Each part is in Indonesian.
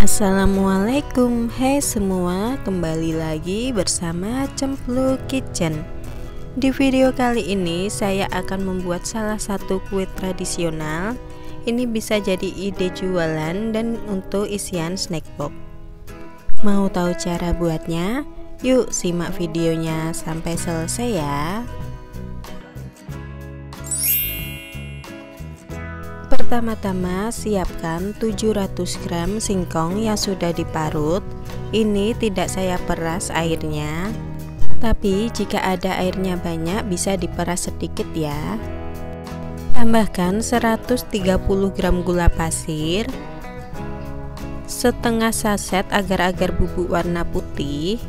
Assalamualaikum Hai semua. Kembali lagi bersama Cemplu Kitchen. Di video kali ini Saya akan membuat salah satu kue tradisional. Ini bisa jadi ide jualan Dan untuk isian snack box. Mau tahu cara buatnya? Yuk simak videonya sampai selesai ya Pertama-tama siapkan 700 gram singkong yang sudah diparut. Ini tidak saya peras airnya. Tapi jika ada airnya banyak bisa diperas sedikit ya. Tambahkan 130 gram gula pasir Setengah saset agar-agar bubuk warna putih.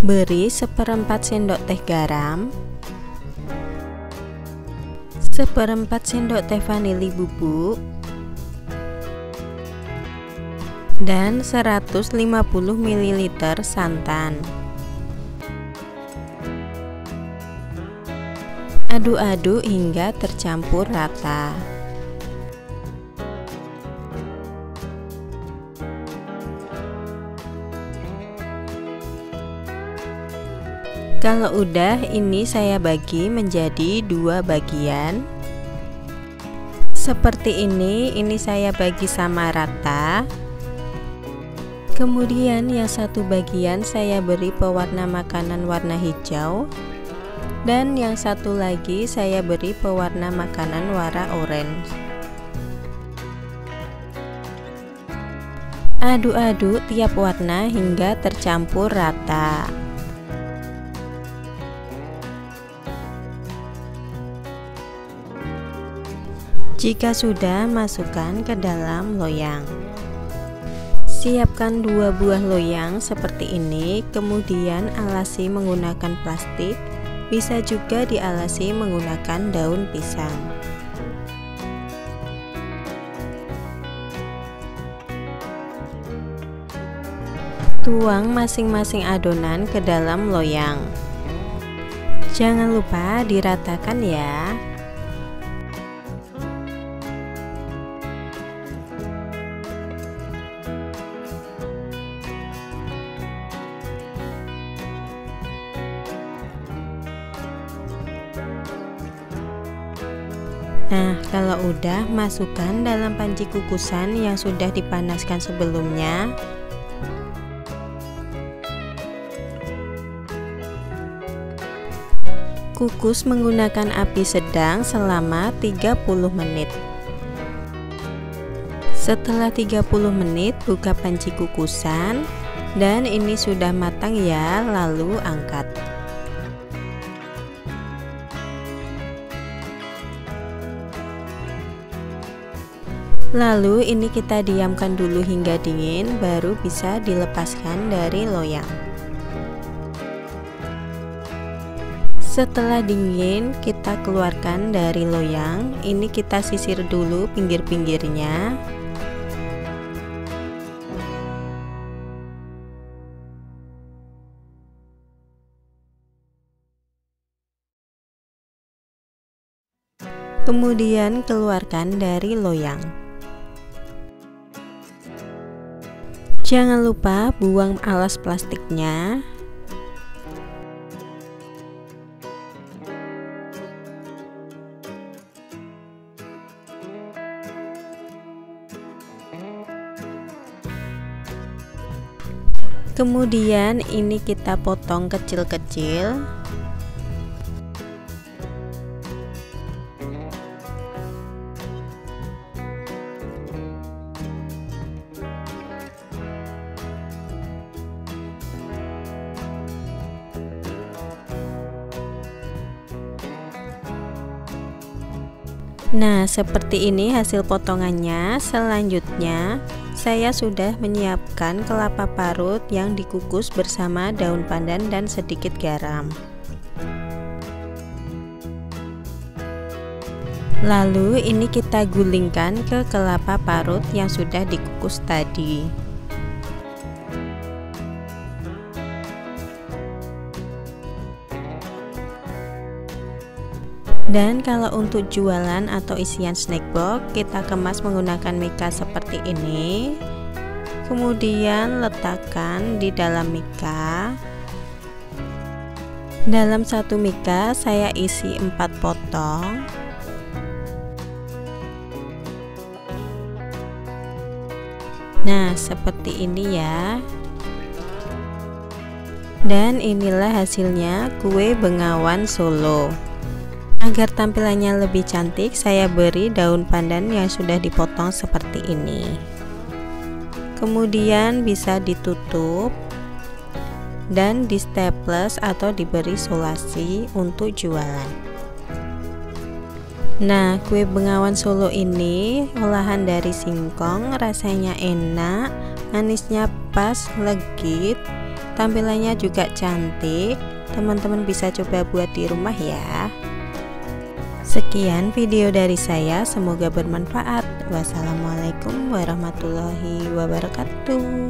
Beri seperempat sendok teh garam seperempat sendok teh vanili bubuk dan 150 ml santan. Aduk-aduk hingga tercampur rata Kalau udah ini saya bagi menjadi dua bagian. Seperti ini, ini saya bagi sama rata. Kemudian yang satu bagian saya beri pewarna makanan warna hijau. Dan yang satu lagi saya beri pewarna makanan warna orange. Aduk-aduk tiap warna hingga tercampur rata Jika sudah, masukkan ke dalam loyang. Siapkan dua buah loyang seperti ini, kemudian alasi menggunakan plastik. Bisa juga dialasi menggunakan daun pisang. Tuang masing-masing adonan ke dalam loyang. Jangan lupa diratakan ya. Nah, kalau udah, masukkan dalam panci kukusan yang sudah dipanaskan sebelumnya. Kukus menggunakan api sedang selama 30 menit. Setelah 30 menit, buka panci kukusan dan ini sudah matang ya, lalu angkat. Lalu ini kita diamkan dulu hingga dingin baru bisa dilepaskan dari loyang. Setelah dingin, kita keluarkan dari loyang. Ini kita sisir dulu pinggir-pinggirnya. Kemudian keluarkan dari loyang. Jangan lupa buang alas plastiknya. Kemudian ini kita potong kecil-kecil. Nah, seperti ini hasil potongannya. Selanjutnya, saya sudah menyiapkan kelapa parut yang dikukus bersama daun pandan dan sedikit garam. Lalu ini kita gulingkan ke kelapa parut yang sudah dikukus tadi. Dan kalau untuk jualan atau isian snack box kita kemas menggunakan mika seperti ini kemudian letakkan di dalam mika dalam satu mika saya isi 4 potong Nah, seperti ini ya. Dan inilah hasilnya kue bengawan Solo. Agar tampilannya lebih cantik, saya beri daun pandan yang sudah dipotong seperti ini. Kemudian bisa ditutup dan di staples atau diberi solasi untuk jualan. Nah, kue bengawan Solo ini olahan dari singkong, rasanya enak, manisnya pas, legit, tampilannya juga cantik. Teman-teman bisa coba buat di rumah ya. Sekian video dari saya, semoga bermanfaat. Wassalamualaikum warahmatullahi wabarakatuh.